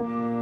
you.